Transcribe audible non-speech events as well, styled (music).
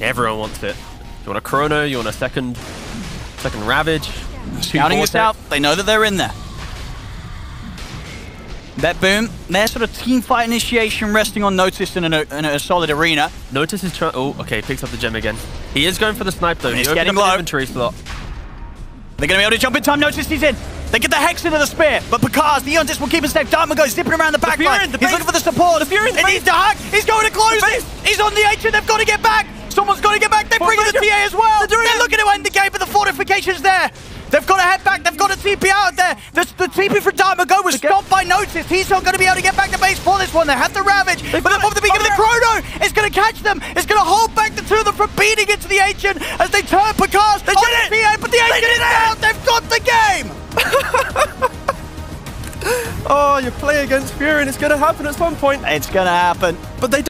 Everyone wants it. You want a Chrono, you want a second second Ravage. Scouting this out. They know that they're in there. That boom, their sort of team fight initiation resting on Notice in a, in a solid arena. Notice is trying. Oh, okay, picks up the gem again. He is going for the snipe though. He's he getting low. low. Inventory slot. They're going to be able to jump in time. Notice he's in. They get the Hex into the spear, but Picard, the Aeon Disk will keep him safe. Dartmouth goes zipping around the back line. the He's looking for the support. The Fury in the It base. needs to hack. He's going to close The it. base. He's on the ancient. They've got to get back. Someone's got to get back. They bring in the. TA as well. They're doing They're it. looking to end the game, but the fortification's there. They've got to head back. They've got a TP out there. The, the TP for Dartmouth Go was stopped by Notice. He's not going to be able to get back to base for this one. They have the Ravage, but got from it. the beginning, the Oh, Chrono is going to catch them. It's going to hold back the two of them from beating into the Ancient as they turn Picard They on did the it. TA, but the Ancient is out. They've got the game. (laughs) Oh, you play against Fury and it's gonna happen at some point. It's going to happen. But they